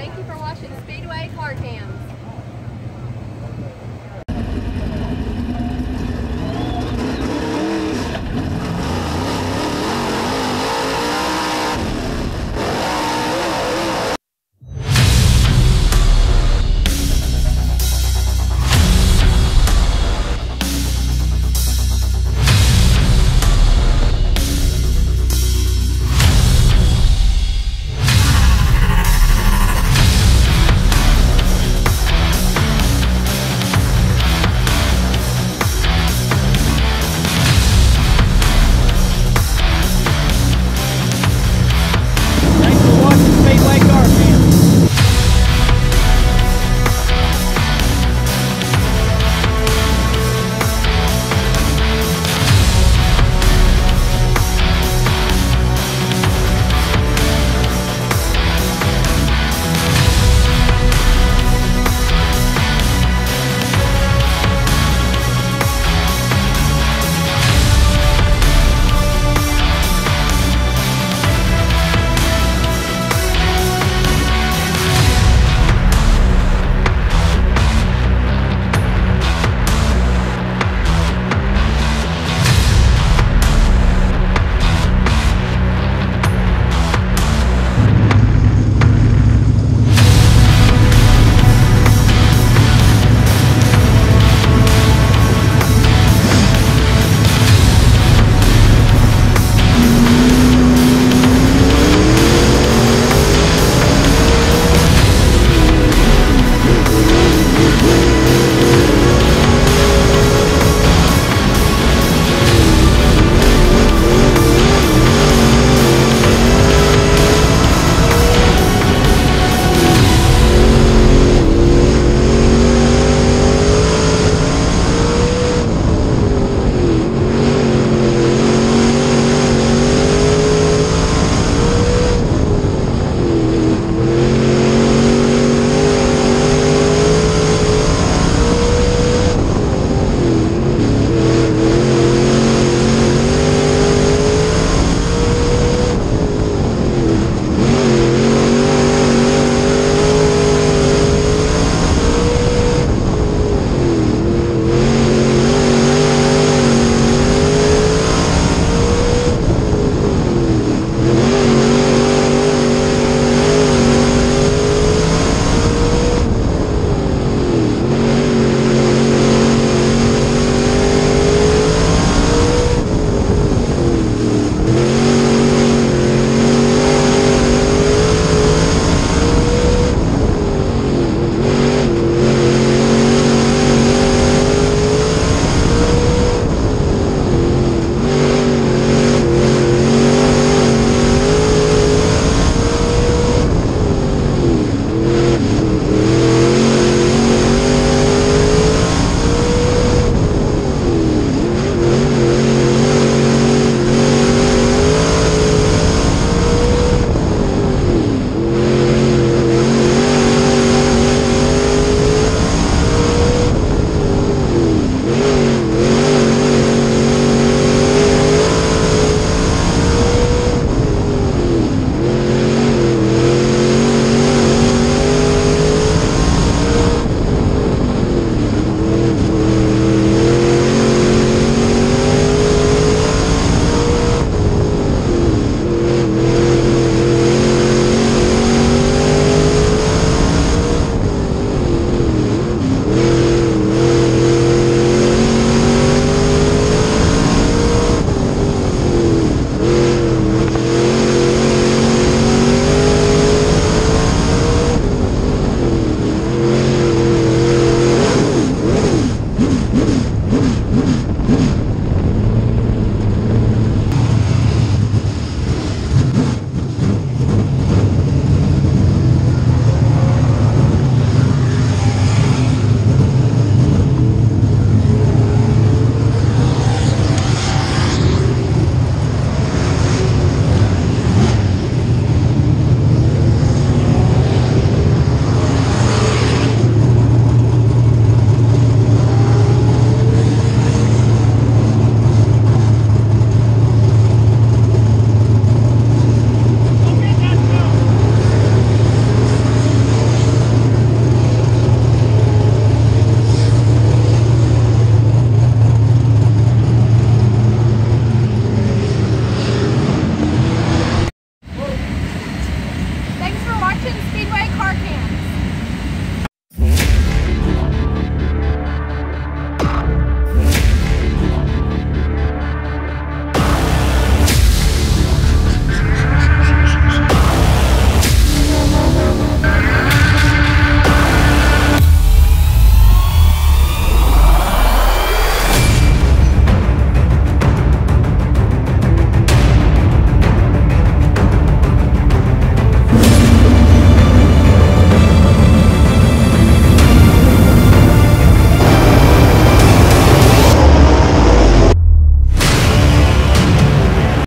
Thank you for watching Speedway Car Cams.